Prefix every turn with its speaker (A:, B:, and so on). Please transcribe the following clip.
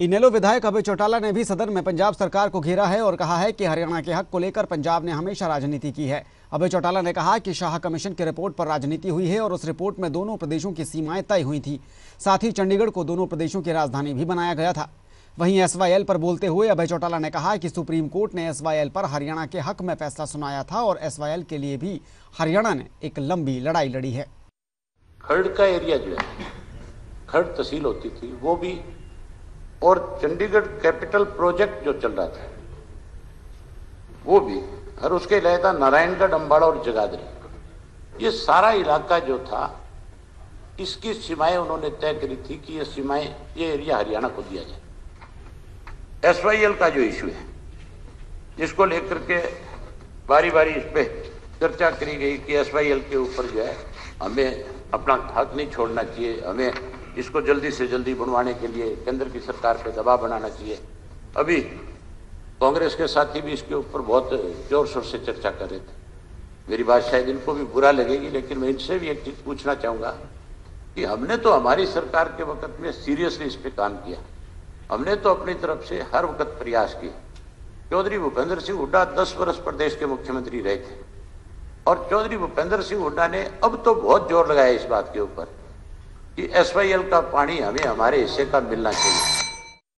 A: इनेलो विधायक अभय चौटाला ने भी सदन में पंजाब सरकार को घेरा है और कहा है कि हरियाणा के हक को लेकर पंजाब ने हमेशा राजनीति की है। अभय चौटाला ने कहा कि शाह कमीशन की रिपोर्ट पर राजनीति हुई है और उस रिपोर्ट में दोनों प्रदेशों की सीमाएँ तय हुई थी। साथ ही चंडीगढ़ को दोनों प्रदेशों की राजधानी भी बनाया गया था। वहीं एस पर बोलते हुए अभय चौटाला ने कहा कि सुप्रीम कोर्ट ने एसवाईएल पर हरियाणा के हक में फैसला सुनाया था और एस के लिए भी हरियाणा ने एक लंबी लड़ाई लड़ी है।
B: खर्ड का एरिया जो है, खर्ड तहसील होती थी, वो भी और चंडीगढ़ कैपिटल प्रोजेक्ट जो चल रहा था, वो भी, और उसके अलावा नारायणगढ़, अंबाड़ा और जगाधरी। ये सारा इलाका जो था, इसकी सीमाएँ उन्होंने तय करी थी कि ये सीमाएँ, ये एरिया हरियाणा को दिया जाए। एसवाईएल का जो इशू है, जिसको लेकर के बारी बारी इस पर चर्चा करी गई कि एसवाईएल के ऊपर जो है, हमें अपना हक नहीं छोड़ना चाहिए, हमें इसको जल्दी से जल्दी बनवाने के लिए केंद्र की सरकार पे दबाव बनाना चाहिए। अभी कांग्रेस के साथी भी इसके ऊपर बहुत ज़ोर शोर से चर्चा कर रहे थे। मेरी बात शायद इनको भी बुरा लगेगी, लेकिन मैं इनसे भी एक चीज़ पूछना चाहूँगा कि हमने तो हमारी सरकार के वक्त में सीरियसली इस पर काम किया। हमने तो अपनी तरफ़ से हर वक्त प्रयास किए। चौधरी भूपेंद्र सिंह हुड्डा दस वर्ष प्रदेश के मुख्यमंत्री रहे थे। और चौधरी भूपेंद्र सिंह हुड्डा ने अब तो बहुत ज़ोर लगाया इस बात के ऊपर। कि एसवाईएल का पानी हमें हमारे हिस्से का मिलना चाहिए।